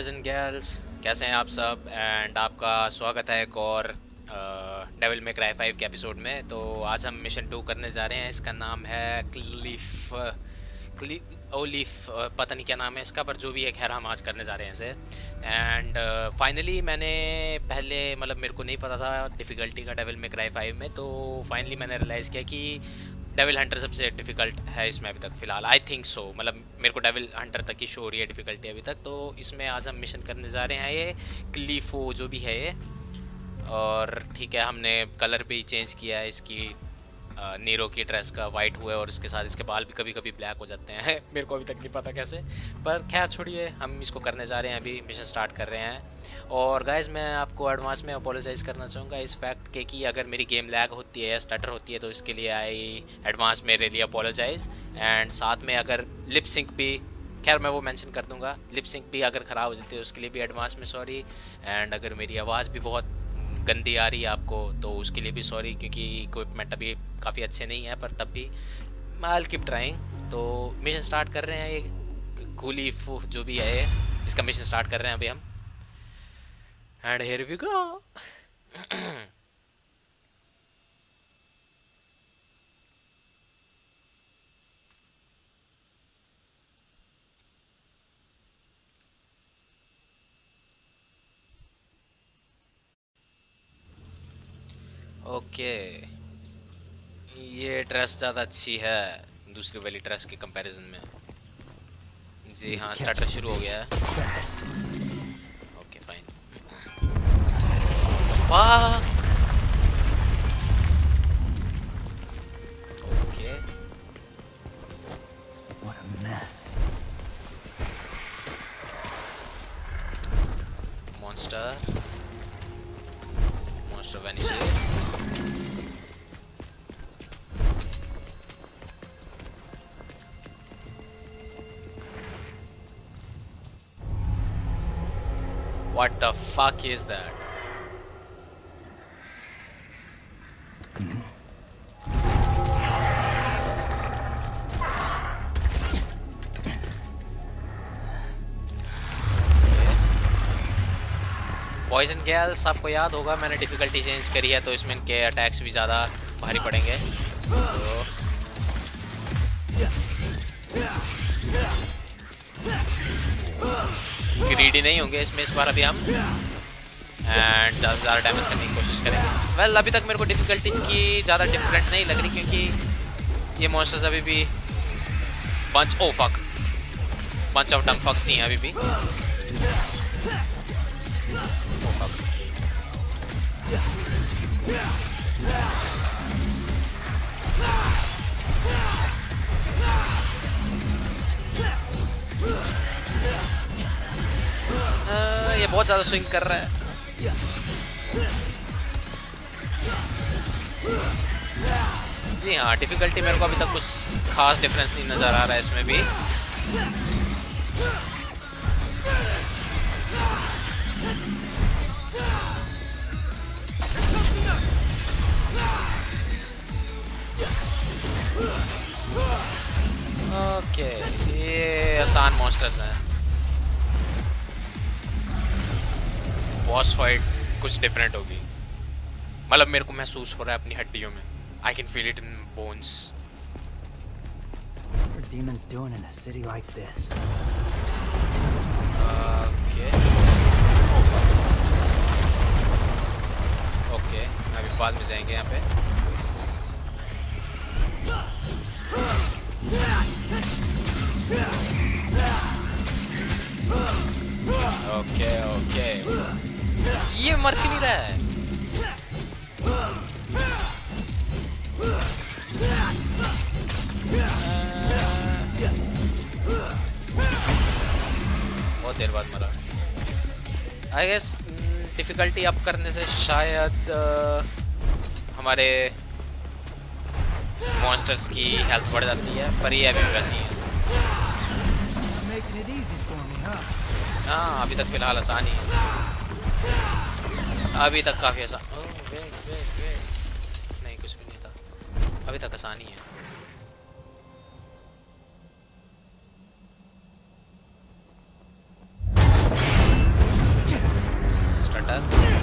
Boys and girls कैसे हैं आप सब? एंड आपका स्वागत है एक और डेविल में क्राई फाइव के एपिसोड में। तो आज हम मिशन टू करने जा रहे हैं। इसका नाम है क्लिफ क्ली ओलिफ पता नहीं क्या नाम है इसका पर जो भी है खैर हम आज करने जा रहे हैं इसे। एंड फाइनली uh, मैंने पहले मतलब मेरे को नहीं पता था डिफ़िकल्टी का डेविल में क्राई फाइव में तो फाइनली मैंने रियलाइज़ किया कि डेविल हंटर सबसे डिफ़िकल्ट है इसमें अभी तक फ़िलहाल। आई थिंक सो मतलब मेरे को डेविल हंटर तक ही शो हो रही है डिफ़िकल्टी अभी तक तो इसमें आज हम मिशन करने जा रहे हैं ये क्लीफो जो भी है ये। और ठीक है, हमने कलर भी चेंज किया है इसकी। नीरो की ड्रेस का वाइट हुआ है और इसके साथ इसके बाल भी कभी कभी ब्लैक हो जाते हैं। मेरे को अभी तक नहीं पता कैसे, पर खैर छोड़िए, हम इसको करने जा रहे हैं, अभी मिशन स्टार्ट कर रहे हैं। और गाइज़ मैं आपको एडवांस में अपोलोजाइज़ करना चाहूँगा इस फैक्ट के कि अगर मेरी गेम लैग होती है या स्टटर होती है तो इसके लिए आई एडवांस मेरे लिए अपोलोजाइज़ एंड साथ में अगर लिप सिंक भी, खैर मैं वो मेंशन कर दूँगा लिप सिंक भी अगर ख़राब हो जाती है, उसके लिए भी एडवांस में सॉरी एंड अगर मेरी आवाज़ भी बहुत गंदी आ रही है आपको तो उसके लिए भी सॉरी क्योंकि इक्विपमेंट अभी काफ़ी अच्छे नहीं है, पर तब भी आई कीप ट्राइंग तो मिशन स्टार्ट कर रहे हैं ये कूली जो भी है, इसका मिशन स्टार्ट कर रहे हैं अभी हम. And here we go okay. ये ड्रेस ज़्यादा अच्छी है दूसरी वाली ड्रेस के कंपैरिजन में। जी हाँ स्टार्टर शुरू हो गया है। ओके फाइन वाह okay. Mess. monster. Monster vanishes. What the fuck is that? And girls आपको याद होगा, मैंने डिफ़िकल्टी चेंज करी है तो इसमें इनके अटैक्स भी ज़्यादा भारी पड़ेंगे तो ग्रीडी नहीं होंगे इसमें इस बार अभी हम। एंड ज़्यादा ज़्यादा डैमेज करने की कोशिश करेंगे। वेल well, अभी तक मेरे को डिफ़िकल्टीज़ की ज़्यादा डिफरेंट नहीं लग रही क्योंकि ये मॉन्स्टर्स अभी भी bunch o fuck bunch of dumb fucks ही हैं अभी भी। ये बहुत ज़्यादा स्विंग कर रहा है। जी हाँ डिफ़िकल्टी मेरे को अभी तक कुछ खास डिफरेंस नहीं नज़र आ रहा है इसमें भी। ओके ये आसान मॉन्स्टर्स हैं। बॉस फाइट कुछ डिफरेंट होगी मतलब मेरे को महसूस हो रहा है अपनी हड्डियों में I can feel it in bones demons doing in a city like this? Okay. Okay. अभी बाद में जाएँगे यहाँ पे डिफ़िकल्टी अप करने से शायद हमारे मॉन्स्टर्स की हेल्थ बढ़ जाती है पर ये अभी वैसी है। हाँ अभी तक फ़िलहाल आसान ही है। अभी तक काफ़ी आसान नहीं कुछ भी नहीं था। अभी तक आसान ही है। man.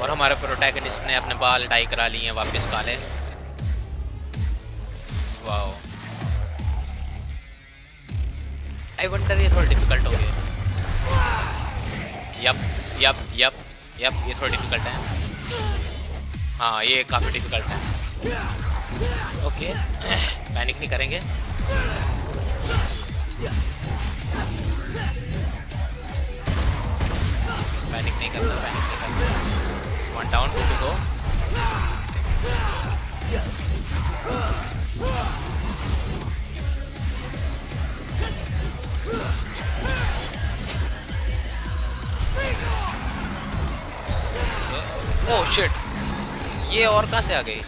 और हमारे प्रोटैगनिस्ट ने अपने बाल डाई करा लिए हैं वापस काले। वाओ आई वंडर ये थोड़ा डिफ़िकल्ट हो गया यप यप यप यप ये थोड़ा डिफ़िकल्ट है। हाँ ये काफ़ी डिफ़िकल्ट है। ओके। पैनिक नहीं करेंगे। पैनिक नहीं करना, पैनिक नहीं करना। One down two to go oh shit ये और कहाँ से आ गई?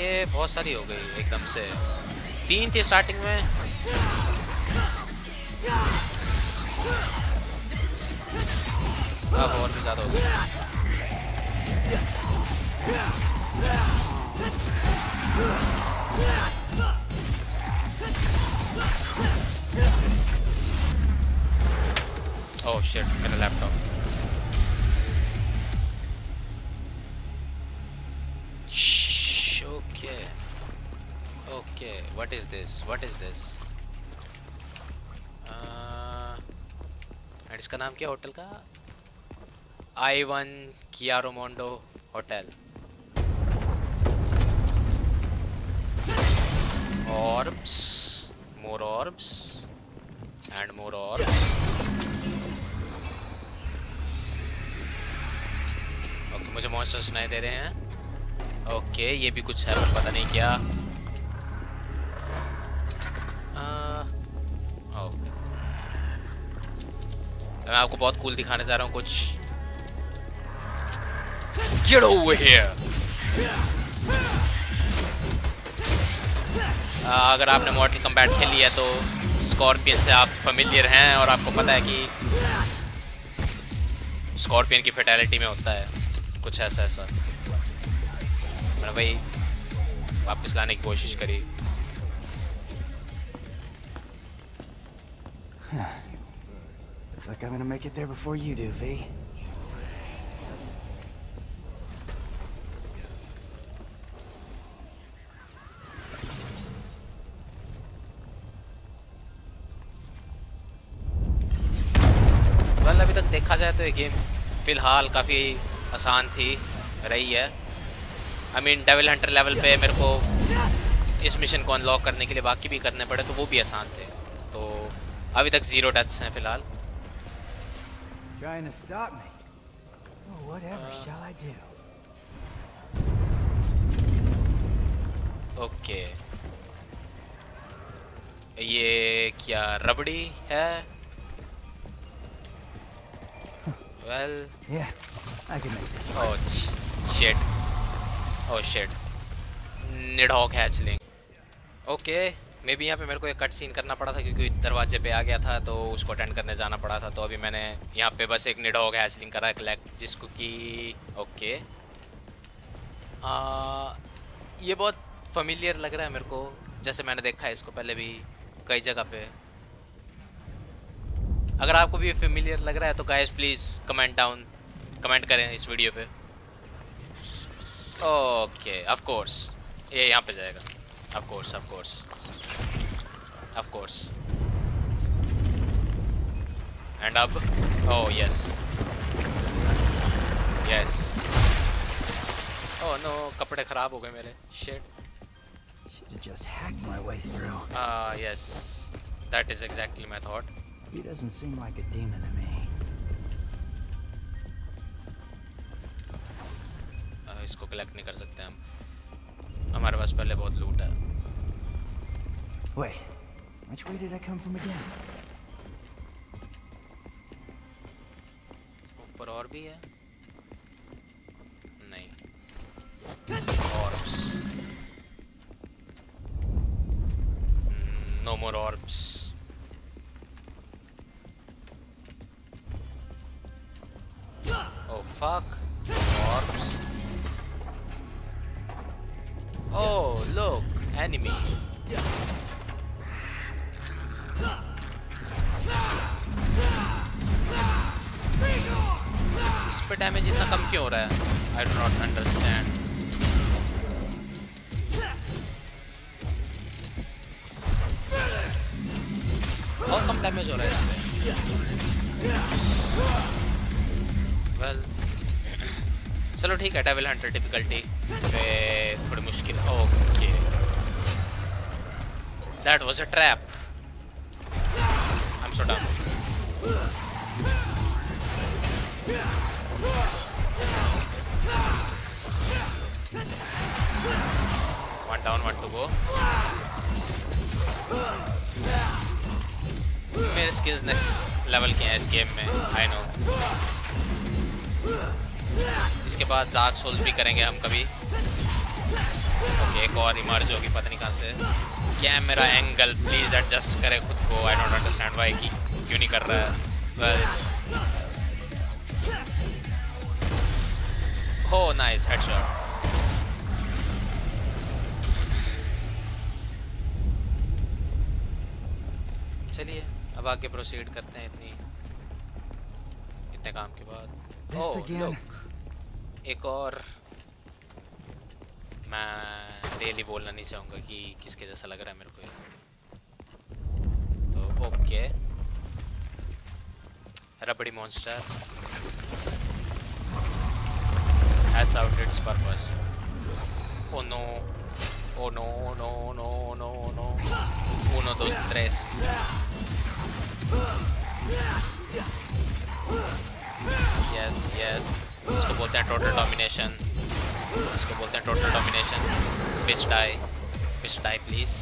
ये बहुत सारी हो गई एकदम से। तीन थी स्टार्टिंग में। अब और भी ज़्यादा हो गई। Oh shit, मेरा laptop Shh, what is this? What is this? Uh, and इसका नाम क्या होटल का? I one कियारोमोंडो hotel orbs more orbs and more orbs okay मुझे मॉन्स्टर सुनाई दे रहे हैं ओके ये भी कुछ है पर पता नहीं क्या मैं आपको बहुत कूल दिखाने जा रहा हूँ कुछ। Get over here! आ, अगर आपने मॉडल कम्बैट खेली है तो स्कॉर्पियन से आप फेमिलियर हैं और आपको पता है कि स्कॉर्पियन की फेटेलिटी में होता है कुछ ऐसा ऐसा। मैंने भाई वापस लाने की कोशिश करी। Looks like I'm gonna make it there before you do, V. अभी तक देखा जाए तो ये गेम फ़िलहाल काफ़ी आसान थी रही है। I mean devil hunter level पे मेरे को इस मिशन को अनलॉक करने के लिए बाकी भी करने पड़े तो वो भी आसान थे। तो अभी तक ज़ीरो डेथ्स हैं फ़िलहाल। Trying to stop me? Well, whatever shall I do? Okay ये क्या रबड़ी है well Yeah, I can make this. Oh, shit. Oh, shit. निडॉक hatchling okay Maybe यहाँ पे मेरे को एक कट सीन करना पड़ा था क्योंकि दरवाजे पे आ गया था तो उसको अटेंड करने जाना पड़ा था। तो अभी मैंने यहाँ पे बस एक निडॉक हैचलिंग करा कलेक्ट जिसको कि ओके आ, ये बहुत फमिलियर लग रहा है मेरे को जैसे मैंने देखा है इसको पहले भी कई जगह पे। अगर आपको भी फेमिलियर लग रहा है तो guys please comment down comment करें इस वीडियो पे। ओके ऑफ़ कोर्स ये यहाँ पे जाएगा। Of course of course of course and अब oh yes yes oh no कपड़े ख़राब हो गए मेरे shit Should have just hacked my way through. Ah, uh, yes. That is exactly my thought. He doesn't seem like a demon to me. Uh, इसको collect नहीं कर सकते हम हमारे पास पहले बहुत लूट है Wait, which way did I come from again? ऊपर और भी है नहीं orbs no more orbs oh fuck orbs oh look enemy पे डैमेज इतना कम क्यों हो रहा है? आई डो नॉट अंडरस्टैंड बहुत कम डैमेज हो रहा है इस वेल चलो ठीक है डेविल हंटर डिफिकल्टी पे थोड़ी मुश्किल। Okay that was a trap I am so done One down, one to go. मेरे स्किल्स नेक्स्ट लेवल के हैं इस गेम में आई नो इसके बाद डार्क सोल्स भी करेंगे हम कभी. ओके एक और इमर्ज होगी पता नहीं कहाँ से. क्या मेरा एंगल प्लीज़ एडजस्ट करे खुद को. आई डोंट अंडरस्टैंड वाई की क्यों नहीं कर रहा है. हो नाइस हेडशॉट चलिए अब आगे प्रोसीड करते हैं इतनी इतने काम के बाद ओह लुक एक और मैं रियली बोलना नहीं चाहूँगा कि किसके जैसा लग रहा है मेरे को तो okay rabri monster has served its purpose. Oh no. Oh no, no, no, no, no. Uno, dos, tres. Yes, yes. इसको बोलते हैं टोटल डोमिनेशन इसको बोलते हैं total domination fish die fish die please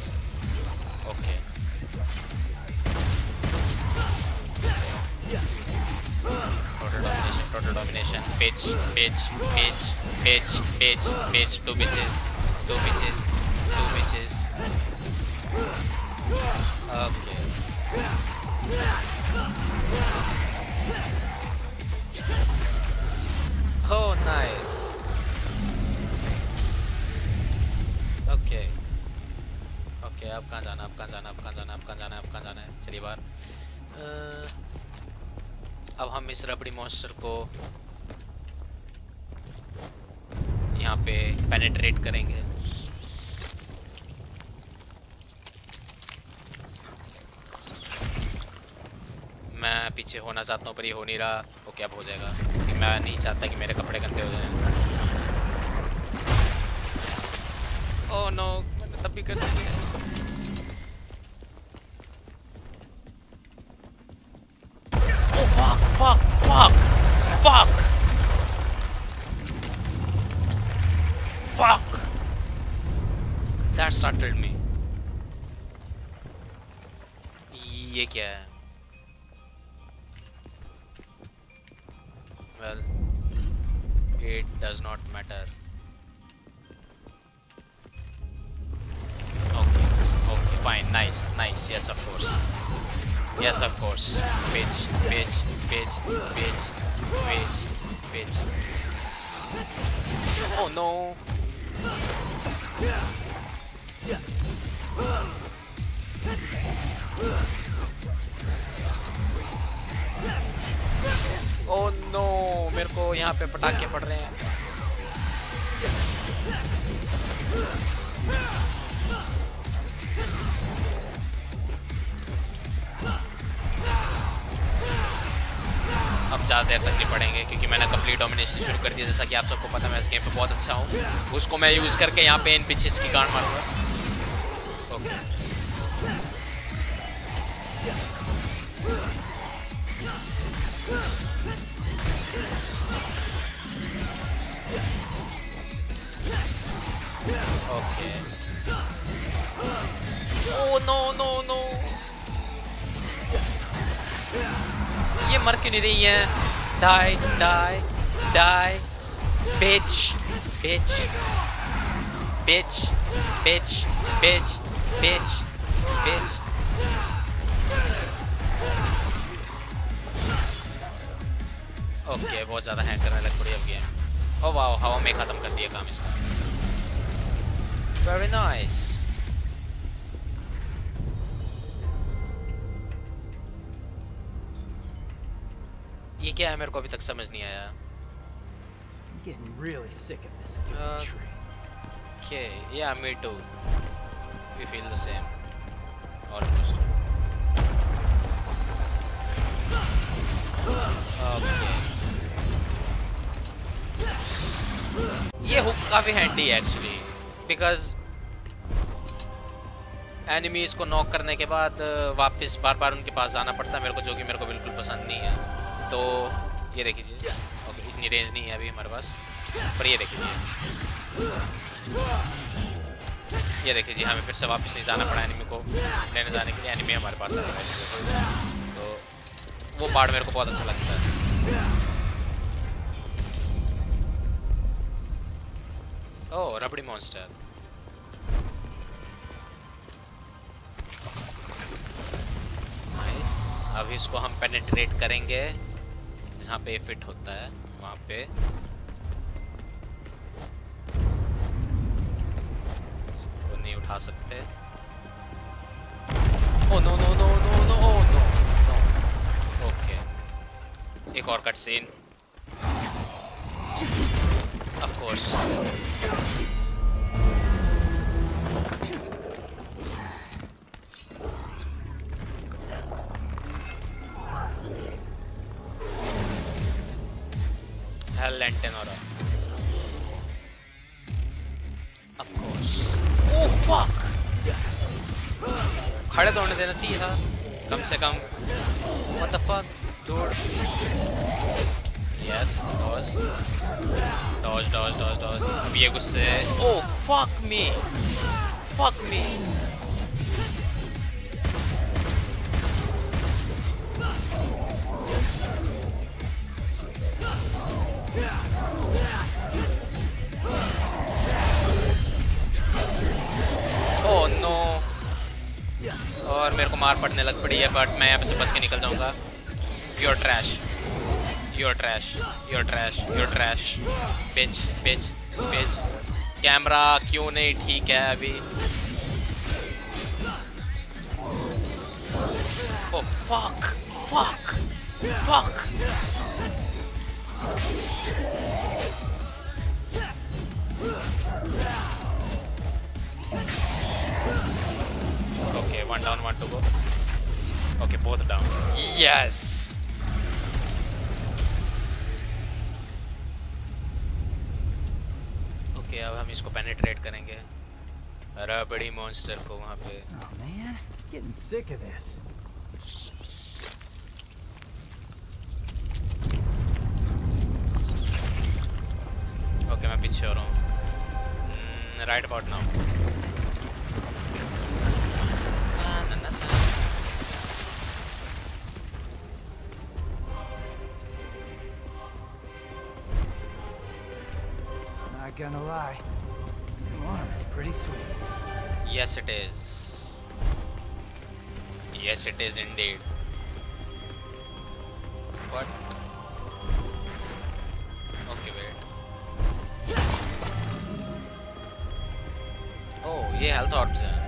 okay total domination, total domination, bitch, bitch, bitch, bitch, bitch, bitch, two monster को यहाँ पे penetrate करेंगे। मैं पीछे होना चाहता हूँ, पर ये हो नहीं रहा, वो क्या हो जाएगा? क्योंकि मैं नहीं चाहता कि मेरे कपड़े गंदे हो जाएँ। ओह नो मैंने तब भी कर दिया। ये क्या है? Well, it does not matter. Okay, okay, fine, nice, nice, yes, of course. Yes, of course. Bitch, bitch, bitch, bitch, bitch, bitch. Oh no. Oh No, मेरे को यहाँ पे पटाखे पड़ रहे हैं। अब ज़्यादा देर तक नहीं पड़ेंगे क्योंकि मैंने कंप्लीट डोमिनेशन शुरू कर दिया। जैसा कि आप सबको पता है मैं इस गेम पे बहुत अच्छा हूँ। उसको मैं यूज़ करके यहाँ पे इन पिचेस की गांड मारूँगा। ये मर क्यों नहीं रही है die die die bitch bitch bitch bitch bitch bitch bitch okay बहुत ज़्यादा हैंग करने लग पड़ी अब गेम ओ वाह हवा में ख़त्म कर दिया काम इसका. वेरी नाइस ये मेरे को अभी तक समझ नहीं आया getting really sick of this stupid Uh, tree. Okay, yeah, me too. We feel the same. Almost. Okay. ये हुक काफ़ी हैंडी है एक्चुअली बिकॉज़ एनिमीज को नॉक करने के बाद अ, वापस बार बार उनके पास जाना पड़ता है मेरे को जो कि मेरे को बिल्कुल पसंद नहीं है तो ये देखिए। ओके इतनी रेंज नहीं है अभी हमारे पास। पर ये देखिए। ये देखिए जी, हमें फिर से वापस नहीं जाना पड़ा एनिमी को। लेने जाने के लिए एनिमी हमारे पास है। तो वो पार्ट मेरे को बहुत अच्छा लगता है। ओह रबड़ी मॉन्स्टर अभी इसको हम पेनिट्रेट करेंगे। जहाँ पे फिट होता है, वहाँ पे। इसको नहीं उठा सकते। ओ no no no no no no no okay एक और कट सीन ऑफ़ कोर्स जी हाँ। कम से कम मतफा दौड़ अब ये गुस्से। ओ फक मी फक मी मेरे पड़ने लग पड़ी है बट मैं यहाँ से बच के निकल जाऊँगा। Your trash your trash your trash your trash bitch bitch bitch camera क्यों नहीं ठीक है अभी? ओह fuck fuck fuck Okay, one down, one to go. Okay, both down. Yes. Okay, अब हम इसको पेनिट्रेट करेंगे रबड़ी मॉन्स्टर को वहाँ पे Oh man, getting sick of this. Okay मैं पीछे हो रहा हूँ right about now gonna lie, this new arm is pretty sweet. Yes, it is. Yes, it is indeed. What? Okay, wait. Oh, ये हेल्थ ऑर्ब्स हैं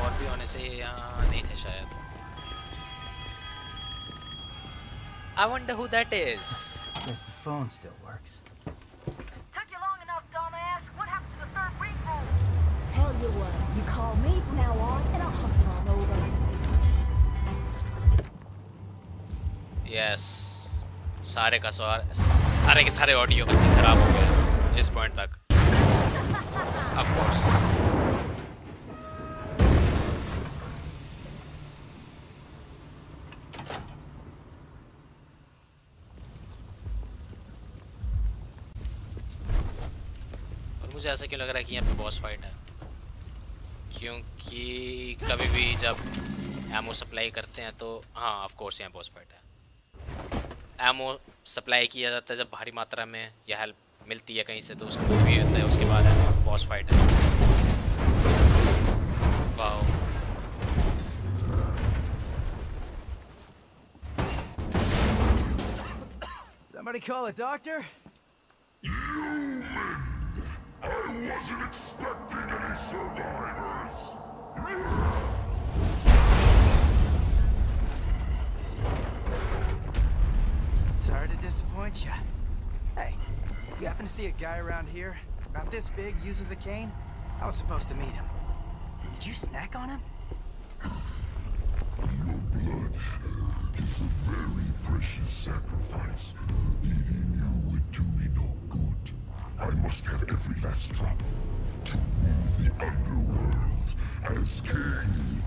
और भी होने से ये यहाँ नहीं थे शायद I wonder who that is. Guess the phone still works. Yes सारे का सार सारे के सारे ऑडियो का सीन खराब हो गया इस पॉइंट तक। ऑफ़ कोर्स और मुझे ऐसा क्यों लग रहा है कि यहाँ पे बॉस फाइट है? क्योंकि कभी भी जब एमओ सप्लाई करते हैं तो हाँ ऑफ़ कोर्स यहाँ बॉस फाइट है। एमओ सप्लाई किया जाता है जब भारी मात्रा में या हेल्प मिलती है कहीं से तो उसका भी होता है उसके बाद है बॉस फाइट है। Wow Somebody call a doctor? I wasn't expecting any survivors. Sorry to disappoint you. Hey, you happen to see a guy around here? About this big, uses a cane? I was supposed to meet him. Did you snack on him? Your blood is a very precious sacrifice. Eating you would do me no good. I must have every last drop to rule the underworld as king.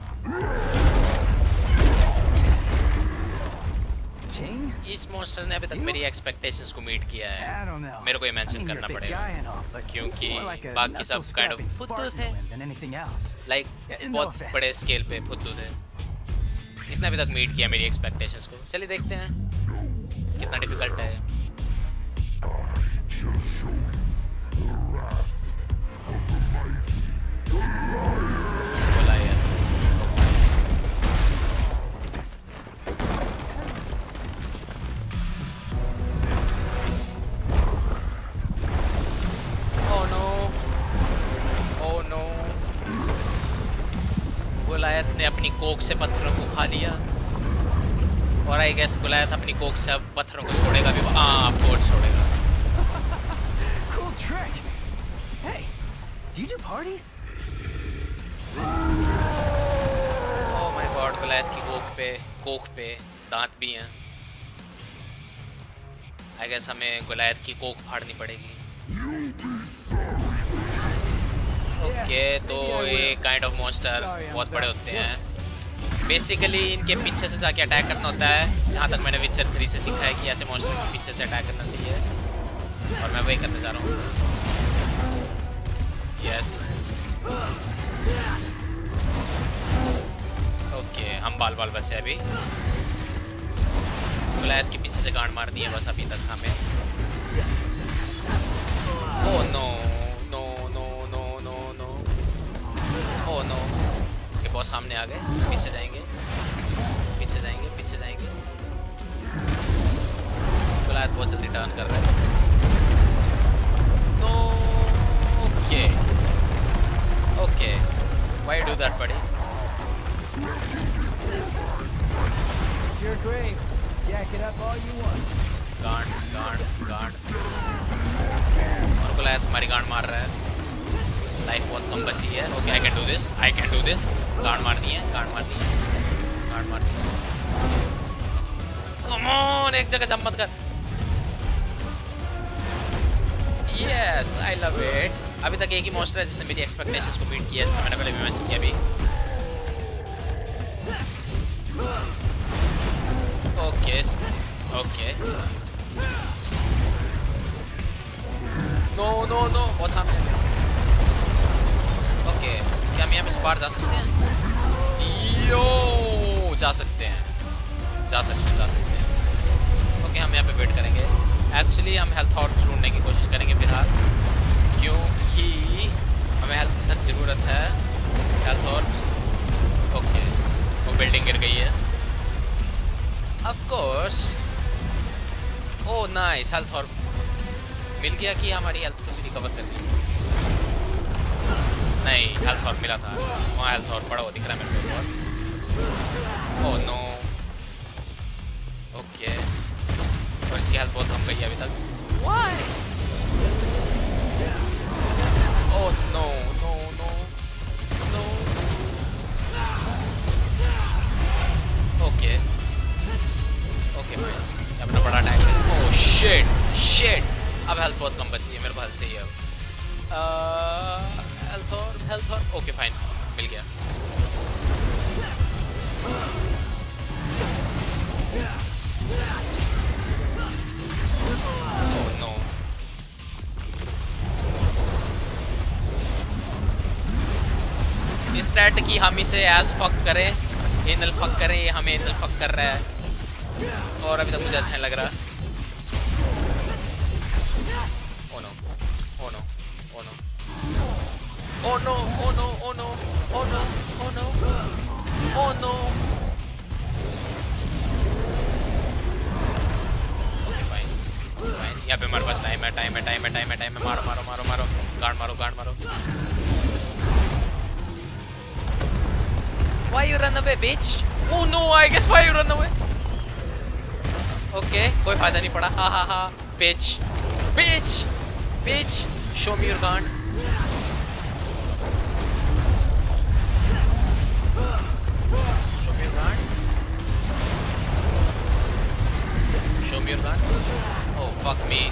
King? इस monster ने अभी तक मेरी expectations को meet किया है I don't know. मेरे को ये I मेंशन mean, you're करना a big पड़ेगा guy and all, but he's क्योंकि more like a बाकी सब काइंड ऑफ़ फुद्दू थे than anything else. लाइक बहुत. बड़े स्केल पे फुद्दू थे इसने अभी तक मीट किया मेरी एक्सपेक्टेशंस को चलिए देखते हैं कितना डिफ़िकल्ट है कोक से पत्थरों को खा लिया। और आई गेस गुलायत अपनी कोक से अब पत्थरों को छोड़ेगा भी हाँ कोर्स छोड़ेगा। Do you do parties? Oh my god गुलायत की कोक पे कोक पे दांत भी हैं। आई गेस हमें गुलायत की कोक फाड़नी पड़ेगी। ओके तो ये काइंड ऑफ़ मॉन्स्टर बहुत बड़े होते हैं। बेसिकली इनके पीछे से जाके अटैक करना होता है। जहाँ तक मैंने विचर थ्री से सीखा है कि ऐसे मॉन्स्टर के पीछे से अटैक करना चाहिए। और मैं वही करने जा रहा हूँ। यस ओके हम बाल बाल बचे अभी। गुलायत के पीछे से गांड मार दी है बस अभी तक हमें। ओ no no no no no no oh no ये बहुत सामने आ गए, पीछे जाएँगे। पीछे जाएँगे पीछे जाएँगे। गुलायत बहुत जल्दी टर्न कर रहा है। No okay okay why do that बड़ी It's your grave. Jack it up all you want. गांड गांड गांड और गुलायत हमारी गांड मार रहा है लाइफ बहुत कम बची है. Okay I can do this I can do this गांड मार दी है गांड मार दी है गांड मार दी है कम ऑन एक जगह जंप मत कर. यस आई लव इट अभी तक एक ही मॉन्स्टर है जिसने मेरी एक्सपेक्टेशंस को मीट किया है मैंने पहले भी मेंशन किया अभी okay okay no no no बहुत सामने ओके क्या हम यहाँ पे बाहर जा सकते हैं? यो जा सकते हैं। जा सकते जा सकते हैं। ओके हम यहाँ पे वेट करेंगे। एक्चुअली हम हेल्थ और ढूँढने की कोशिश करेंगे फ़िलहाल। क्योंकि हमें हेल्प की सख्त ज़रूरत है। हेल्थ और ओके वो बिल्डिंग गिर गई है। Of course oh nice health और मिल गया कि हमारी हेल्थ को भी रिकवर कर है? नहीं हेल्थ और मिला था। वहाँ हेल्थ और बड़ा वो दिख रहा है मेरे को ओह नो ओके और इसकी हेल्थ बहुत कम गई है अभी तक। Why? Oh no, no, no, no. Okay. Okay, fine. अपना बड़ा अटैक है ओह शिट शिट अब हेल्थ बहुत कम बची है मेरे को हेल्थ चाहिए अब हेल्थ और हेल्थ और ओके फाइन मिल गया ओह स्टैट की हम इसे एज फक करें। एनल फक करें ये हमें एनल फक कर रहा है। और अभी तक मुझे अच्छा नहीं लग रहा। ओ no oh no oh no oh no oh no oh no oh no oh no यहाँ पे हमारे पास टाइम है टाइम है टाइम है टाइम है टाइम है मारो मारो मारो मारो। गार्ड मारो गार्ड मारो। Why you run away, bitch? Oh no, I guess why you run away? Okay okay, कोई फायदा नहीं पड़ा हा हा हा bitch Bitch! Bitch! Show me your gun. Show me your gun. Show me your gun. Oh, fuck me.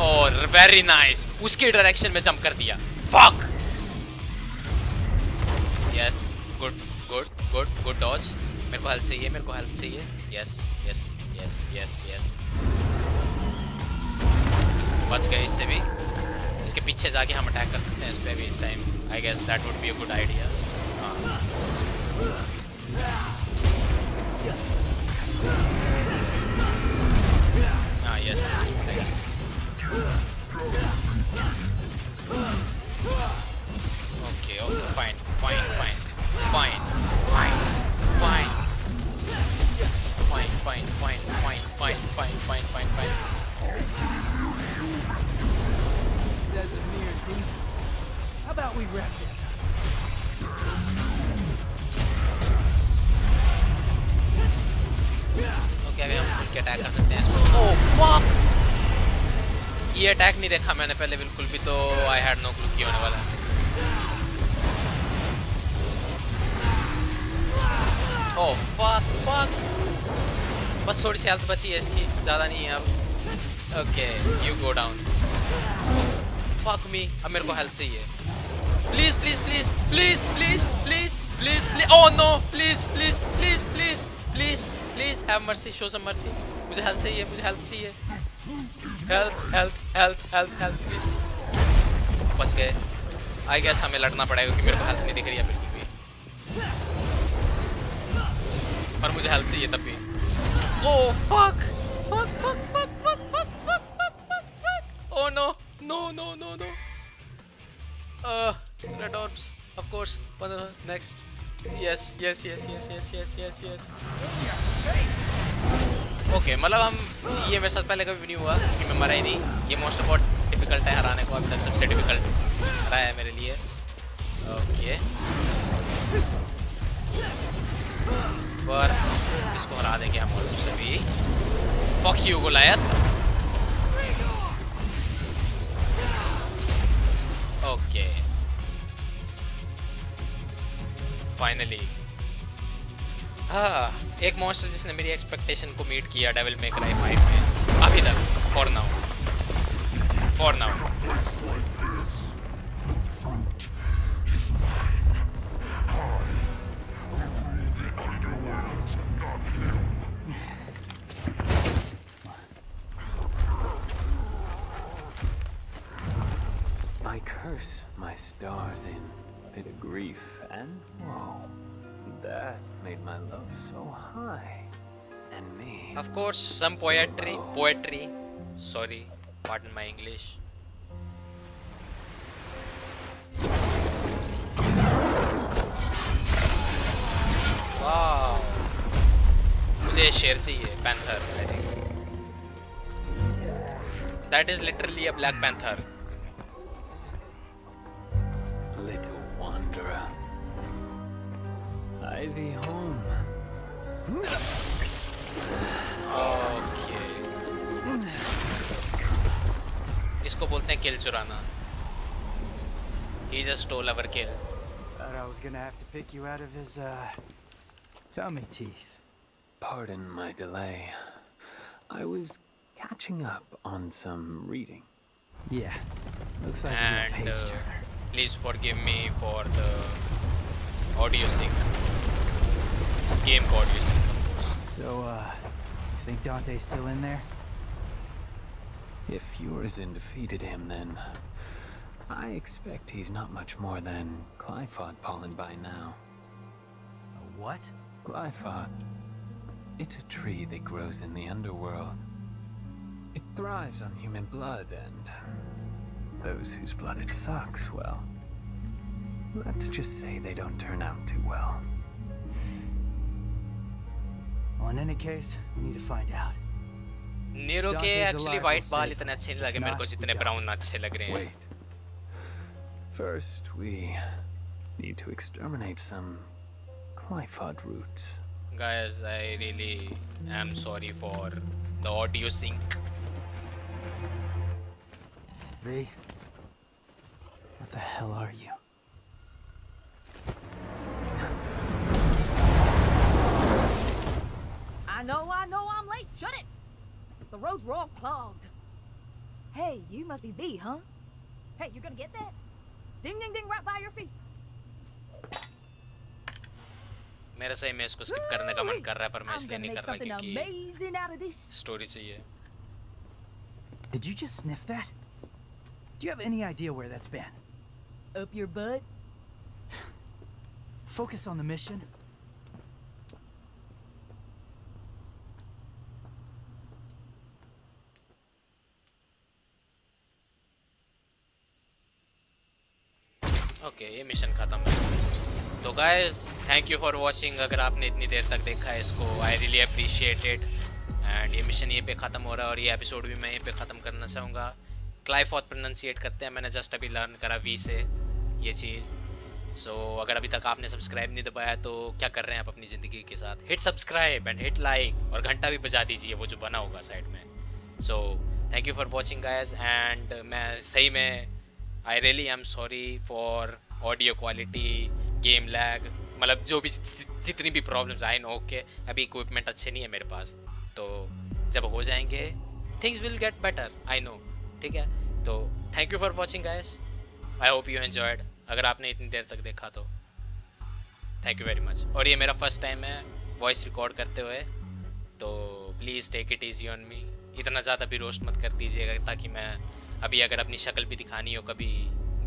और very nice उसके direction में जंप कर दिया। Fuck yes good good good good dodge मेरे को हेल्थ चाहिए मेरे को हेल्थ चाहिए। Yes yes yes yes yes बच गए इससे भी। इसके पीछे जाके हम अटैक कर सकते हैं इस पे भी इस time I guess that would be a good idea हाँ। Ah, yes. Okay, okay, fine, fine, fine, fine, fine, fine. Fine, fine, fine, fine, fine, fine, fine, fine, fine. Says Amir, D. How about we wrap this up? Okay अभी हम खुल के attack कर सकते हैं इसको oh fuck ये attack नहीं देखा मैंने पहले बिल्कुल भी तो आई हैड नो क्लू होने वाला है ओह फक फक बस थोड़ी सी हेल्थ बची है इसकी ज़्यादा नहीं है अब okay you go down fuck me अब मेरे को हेल्थ चाहिए please please please please please please please please oh no please please please please please please have mercy show some mercy मुझे हेल्थ चाहिए मुझे हेल्थ चाहिए health health health health health please बच गए। आई गेस हमें लड़ना पड़ेगा क्योंकि मेरे को हेल्थ नहीं दिख रही है बिल्कुल भी। और मुझे हेल्थ चाहिए तब भी। ओह fuck fuck fuck fuck fuck fuck fuck fuck fuck fuck oh no no no no no orbs of course. But uh, next. Yes yes yes yes yes yes yes yes. Okay मतलब हम ये मेरे साथ पहले कभी भी नहीं हुआ कि मैं मरा ही नहीं। ये मोस्ट बहुत डिफ़िकल्ट है हराने को, अभी तक सबसे डिफ़िकल्ट रहा है मेरे लिए। ओके पर इसको हरा देंगे हम ऑलमोस्ट अभी फक यू गुलायत। ओके फाइनली हाँ एक मॉन्स्टर जिसने मेरी एक्सपेक्टेशन को मीट किया डेविल मे क्राई 5 में अभी तक for now for now fruit is mine. I rule the underworld, not him. I curse my stars in bit of grief and woe. That made my love so high, and me. Of course, some poetry, poetry. Sorry, pardon my English. Wow. मुझे शेर चाहिए panther I think that is literally a black panther I thee home. Okay इसको बोलते हैं किल चुराना he just stole our kill Thought I was gonna have to pick you out of his, uh, tummy teeth. Pardon my delay. I was catching up on some reading. Yeah. Looks like a and real uh, page turner. please forgive me for the audio sync game audio sync of course So, uh, you think Dante's still in there? If Urizen defeated him, then I expect he's not much more than Glyphod pollen by now. A what? Glyphod. It's a tree that grows in the underworld. It thrives on human blood, and those whose blood it sucks, well, let's just say they don't turn out too well. Well, in any case, we need to find out. Nero के actually white बाल इतने अच्छे नहीं लगे मेरे को जितने brown अच्छे लग रहे हैं Wait. First, we need to exterminate some Glyphod roots. guys i really am sorry for the audio sync V, what the hell are you? know, I know I'm late. Shut it! The roads were all clogged. Hey, you must be V, huh? Hey, you gonna get that? Ding, ding, ding, right by your feet. मेरा सही में इसको skip करने का मन कर रहा है पर मैं I'm इसलिए gonna नहीं make कर रहा something क्योंकि amazing out of this. Story चाहिए Did you just sniff that? Do you have any idea where that's been? Up your butt? Focus on the mission. Okay ये मिशन खत्म है। तो guys thank you for watching अगर आपने इतनी देर तक देखा है इसको I really appreciate it and ये मिशन यहीं पे ख़त्म हो रहा है और ये एपिसोड भी मैं यहीं पे ख़त्म करना चाहूँगा। क्लाइफॉथ प्रोनाउंसिएट करते हैं मैंने जस्ट अभी लर्न करा वी से ये चीज़। सो so, अगर अभी तक आपने सब्सक्राइब नहीं दबाया तो क्या कर रहे हैं आप अपनी ज़िंदगी के साथ? Hit subscribe and hit like और घंटा भी बजा दीजिए वो जो बना होगा साइड में। So thank you for watching guys and मैं सही में I really I am sorry for audio quality game lag मतलब जो भी जितनी भी प्रॉब्लम्स आई नो ओके अभी इक्विपमेंट अच्छे नहीं है मेरे पास। तो जब हो जाएँगे things will get better I know ठीक है? तो thank you for watching guys I hope you enjoyed अगर आपने इतनी देर तक देखा तो। थैंक यू वेरी मच और ये मेरा फ़र्स्ट टाइम है वॉइस रिकॉर्ड करते हुए तो please take it easy on me इतना ज़्यादा भी रोस्ट मत कर दीजिएगा ताकि मैं अभी अगर अपनी शक्ल भी दिखानी हो कभी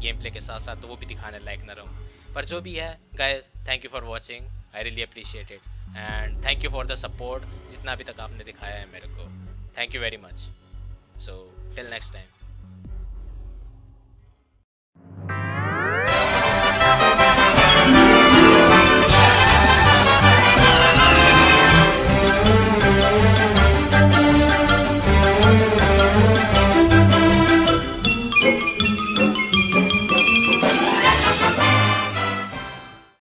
गेम प्ले के साथ साथ तो वो भी दिखाने लायक ना रहूँ। पर जो भी है guys thank you for watching I really appreciate it and thank you for the support जितना अभी तक आपने दिखाया है मेरे को। Thank you very much so till next time